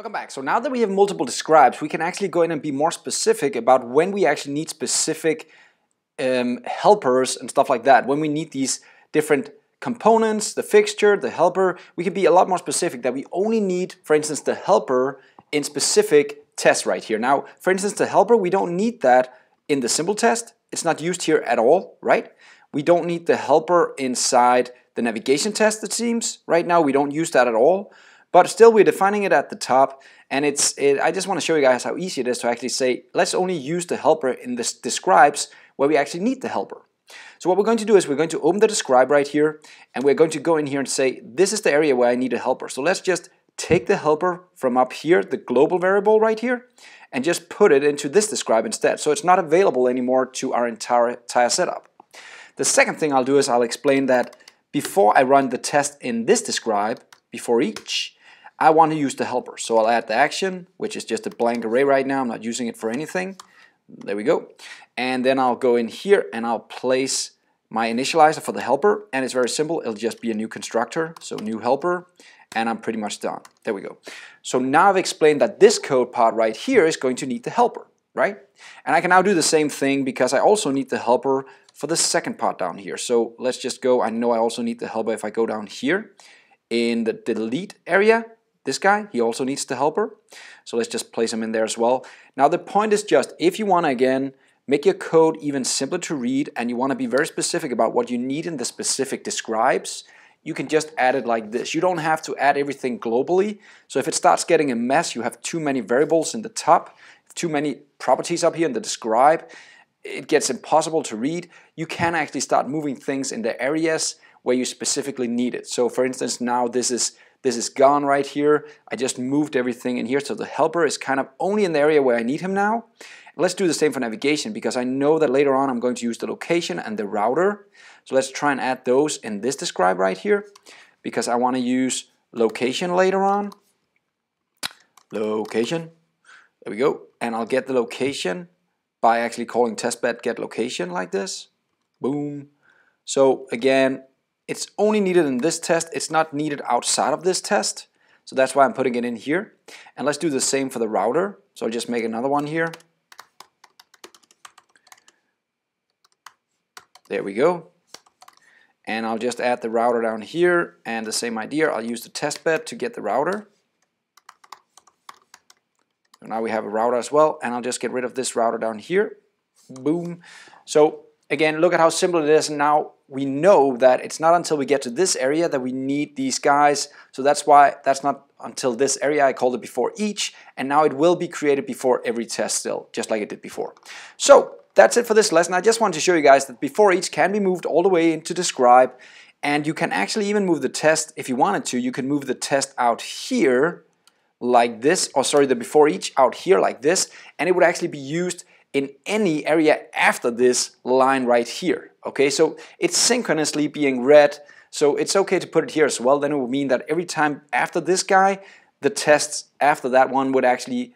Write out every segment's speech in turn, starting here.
Welcome back. So now that we have multiple describes, we can actually go in and be more specific about when we actually need specific um, helpers and stuff like that. When we need these different components, the fixture, the helper, we can be a lot more specific that we only need, for instance, the helper in specific tests right here. Now, for instance, the helper, we don't need that in the symbol test. It's not used here at all, right? We don't need the helper inside the navigation test, it seems. Right now, we don't use that at all. But still, we're defining it at the top, and it's. It, I just want to show you guys how easy it is to actually say, let's only use the helper in this describes where we actually need the helper. So what we're going to do is we're going to open the describe right here, and we're going to go in here and say, this is the area where I need a helper. So let's just take the helper from up here, the global variable right here, and just put it into this describe instead. So it's not available anymore to our entire, entire setup. The second thing I'll do is I'll explain that before I run the test in this describe, before each, I want to use the helper. So I'll add the action, which is just a blank array right now. I'm not using it for anything. There we go. And then I'll go in here and I'll place my initializer for the helper. And it's very simple. It'll just be a new constructor. So new helper. And I'm pretty much done. There we go. So now I've explained that this code part right here is going to need the helper, right? And I can now do the same thing because I also need the helper for the second part down here. So let's just go. I know I also need the helper if I go down here in the delete area this guy, he also needs the helper. So let's just place him in there as well. Now the point is just, if you want to again, make your code even simpler to read and you want to be very specific about what you need in the specific describes, you can just add it like this. You don't have to add everything globally. So if it starts getting a mess, you have too many variables in the top, too many properties up here in the describe, it gets impossible to read. You can actually start moving things in the areas where you specifically need it. So for instance, now this is this is gone right here. I just moved everything in here. So the helper is kind of only in the area where I need him now. let's do the same for navigation because I know that later on I'm going to use the location and the router. So let's try and add those in this describe right here because I want to use location later on. Location. There we go. And I'll get the location by actually calling testbed get location like this. Boom. So again, it's only needed in this test. It's not needed outside of this test. So that's why I'm putting it in here. And let's do the same for the router. So I'll just make another one here. There we go. And I'll just add the router down here and the same idea. I'll use the test bed to get the router. So now we have a router as well and I'll just get rid of this router down here. Boom. So again, look at how simple it is. Now we know that it's not until we get to this area that we need these guys. So that's why that's not until this area. I called it before each. And now it will be created before every test still, just like it did before. So that's it for this lesson. I just wanted to show you guys that before each can be moved all the way into describe. And you can actually even move the test if you wanted to. You can move the test out here like this, or sorry, the before each out here like this, and it would actually be used in any area after this line right here. Okay, so it's synchronously being read, so it's okay to put it here as well. Then it would mean that every time after this guy, the tests after that one would actually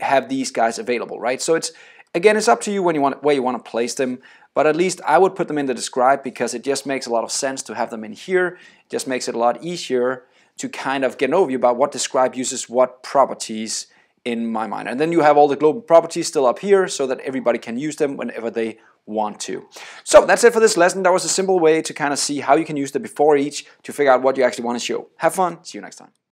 have these guys available, right? So it's again, it's up to you when you want where you want to place them. But at least I would put them in the describe because it just makes a lot of sense to have them in here. It just makes it a lot easier to kind of get an overview about what describe uses what properties in my mind. And then you have all the global properties still up here so that everybody can use them whenever they want to. So that's it for this lesson. That was a simple way to kind of see how you can use the before each to figure out what you actually want to show. Have fun. See you next time.